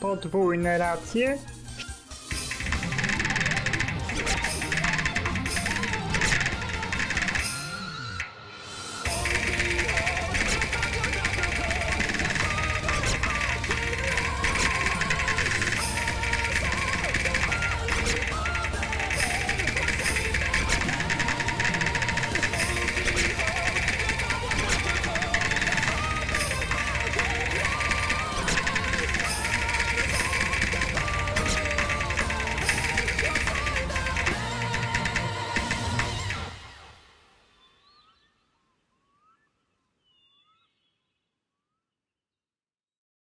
podwójne racje?